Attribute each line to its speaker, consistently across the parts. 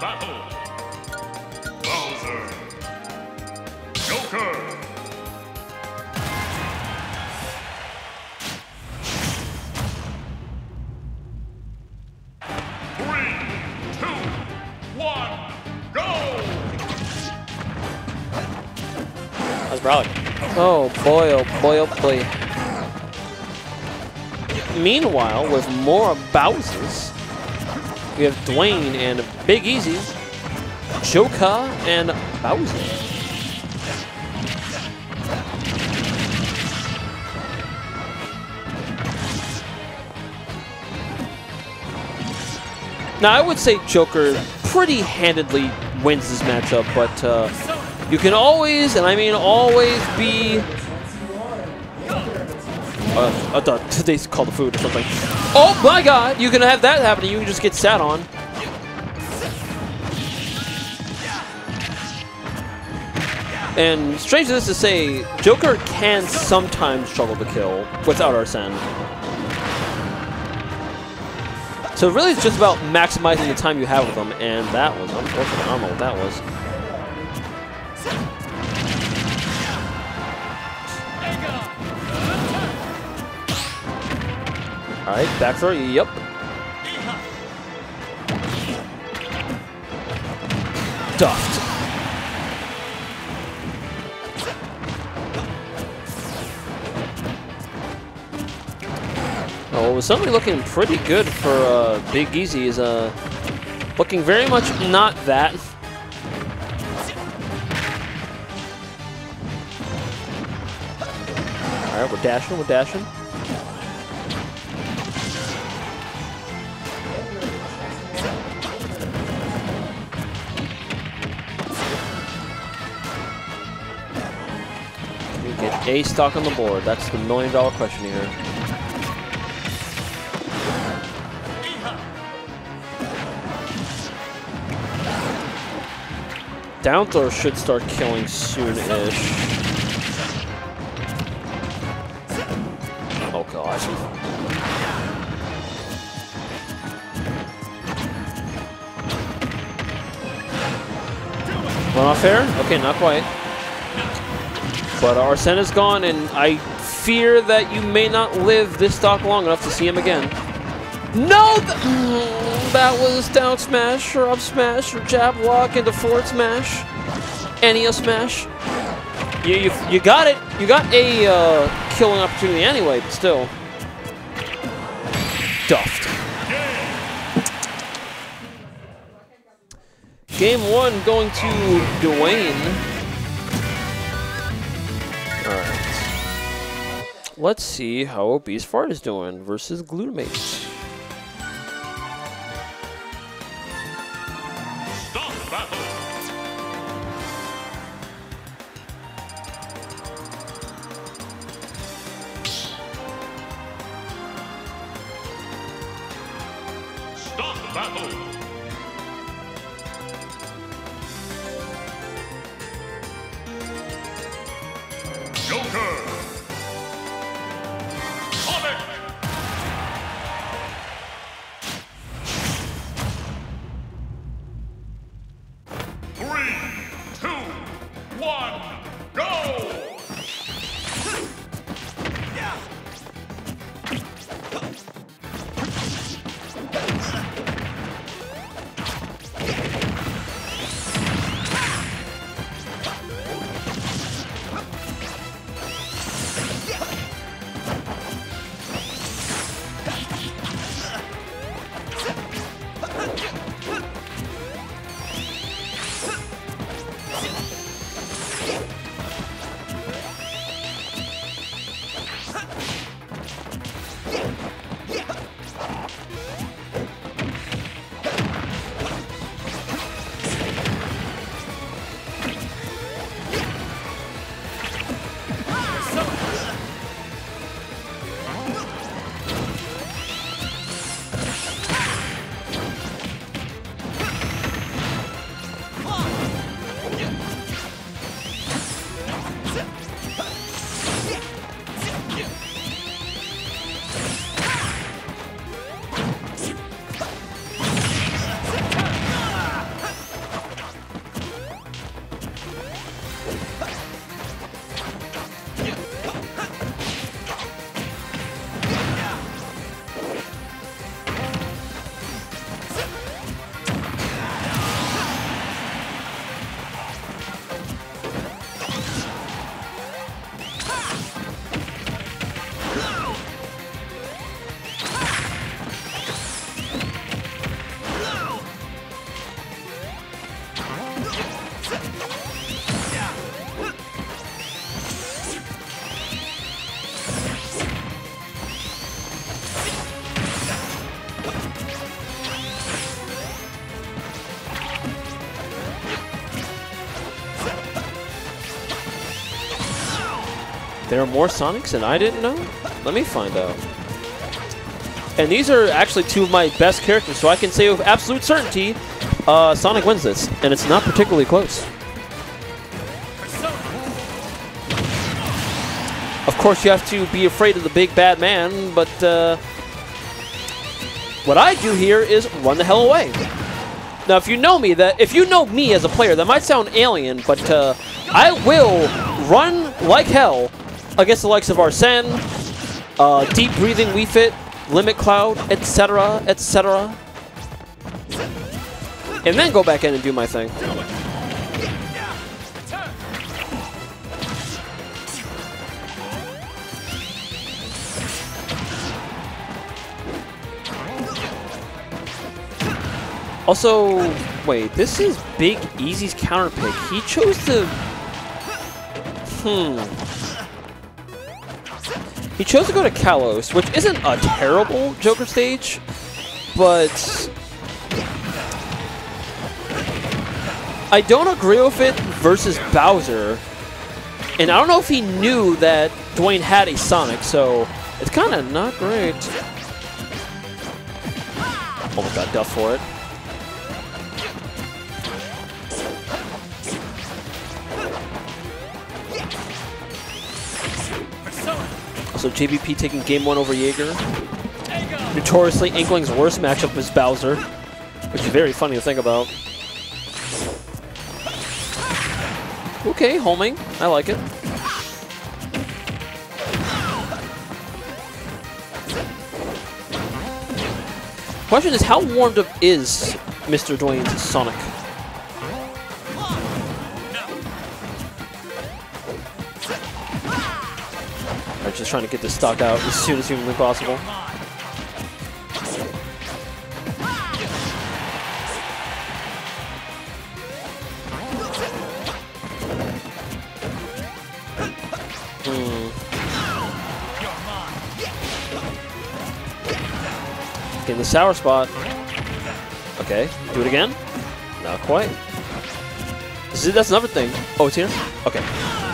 Speaker 1: battle. Bowser. Joker. Three, two, one, go!
Speaker 2: That's Brolic.
Speaker 3: Oh boy, oh boy, oh boy. Meanwhile, with more Bowsers, we have Dwayne and Big Easy, Joker and Bowser. Now, I would say Joker pretty handedly wins this matchup, but uh, you can always, and I mean always, be. Uh, I thought they called the food or something. Oh my god! You can have that happening. You can just get sat on. And strange this to say, Joker can sometimes struggle to kill without Arsene. So really it's just about maximizing the time you have with them, and that was unfortunate. I don't know what that was. Alright, back throw, yep. Duffed. Oh, was certainly looking pretty good for uh, Big Easy. Is uh, looking very much not that. All right, we're dashing, we're dashing. A stock on the board. That's the million dollar question here. Down throw should start killing soon-ish. Oh god. One off air? Okay, not quite. But Arsene is gone, and I fear that you may not live this stock long enough to see him again. No! Th mm, that was down smash, or up smash, or jab lock into forward smash. Any a smash. You, you, you got it. You got a uh, killing opportunity anyway, but still. Duffed. Game one going to Dwayne. Alright. Let's see how Obese Fart is doing versus Glutamate. There are more Sonics and I didn't know? Let me find out. And these are actually two of my best characters, so I can say with absolute certainty, uh, Sonic wins this, and it's not particularly close. Of course, you have to be afraid of the big bad man, but uh, what I do here is run the hell away. Now, if you know me, that if you know me as a player, that might sound alien, but uh, I will run like hell against the likes of Arsene, uh, Deep Breathing Wii Fit, Limit Cloud, etc., etc. And then go back in and do my thing. Also, wait, this is Big Easy's counter pick. He chose to... Hmm. He chose to go to Kalos, which isn't a terrible Joker stage, but... I don't agree with it versus Bowser. And I don't know if he knew that Dwayne had a Sonic, so it's kind of not great. Oh Almost got duff for it. Also, JBP taking game one over Jaeger. Notoriously, Inkling's worst matchup is Bowser, which is very funny to think about. Okay, homing. I like it. Question is, how warmed up is Mr. Dwayne's Sonic? Just trying to get this stock out as soon as humanly possible. Hmm. In the sour spot. Okay, do it again. Not quite. See, that's another thing. Oh, it's here? Okay.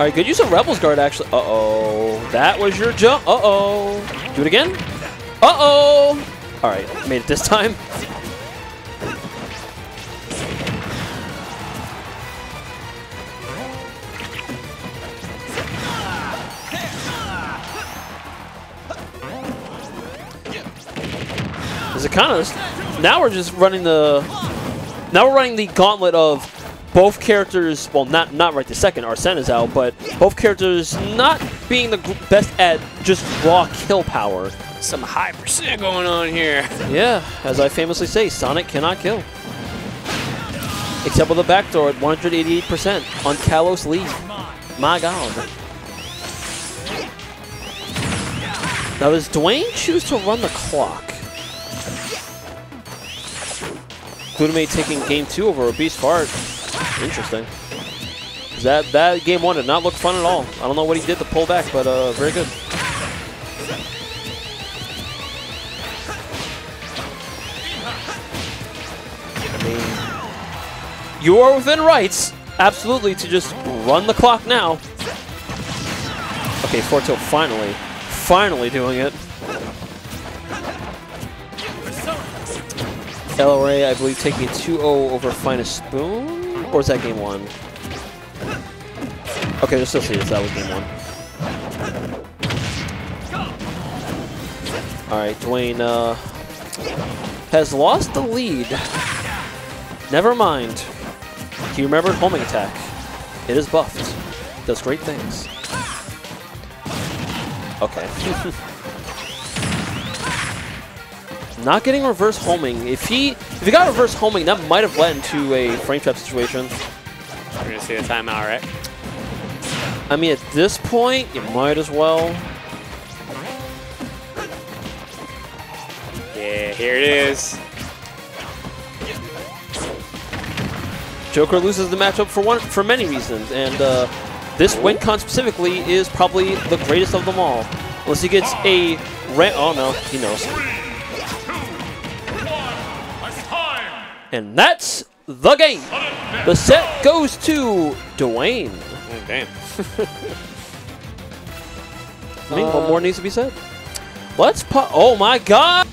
Speaker 3: All right, good use of Rebel's Guard, actually. Uh-oh. That was your jump. Uh-oh. Do it again. Uh-oh. All right, made it this time. Is it kind of... Now we're just running the... Now we're running the gauntlet of both characters, well, not not right the second, Arsene is out, but both characters not being the best at just raw kill power.
Speaker 2: Some high percent going on here.
Speaker 3: Yeah, as I famously say, Sonic cannot kill. Except with a backdoor at 188% on Kalos Lee. My god. Now, does Dwayne choose to run the clock? Glutamate taking game two over Obese Fart. Interesting. That that game one did not look fun at all. I don't know what he did to pull back, but uh, very good. I mean, you are within rights, absolutely, to just run the clock now. Okay, Forto finally, finally doing it. LRA, I believe, taking a 2-0 over Finest Spoon? Or was that game one? Okay, there's still serious. That was game one. Alright, Dwayne uh, has lost the lead. Never mind. He remembered homing attack. It is buffed. Does great things. Okay. Not getting reverse homing. If he if he got reverse homing, that might have led into a frame trap situation.
Speaker 2: We're gonna see the timeout, right?
Speaker 3: I mean, at this point, you might as well.
Speaker 2: Yeah, here it is.
Speaker 3: Joker loses the matchup for one for many reasons, and uh, this WinCon specifically is probably the greatest of them all. Unless he gets a ran. Oh no, he knows. And that's the game. The set goes to Dwayne.
Speaker 2: Oh, damn.
Speaker 3: I mean, what more needs to be said? Let's put. Oh my god!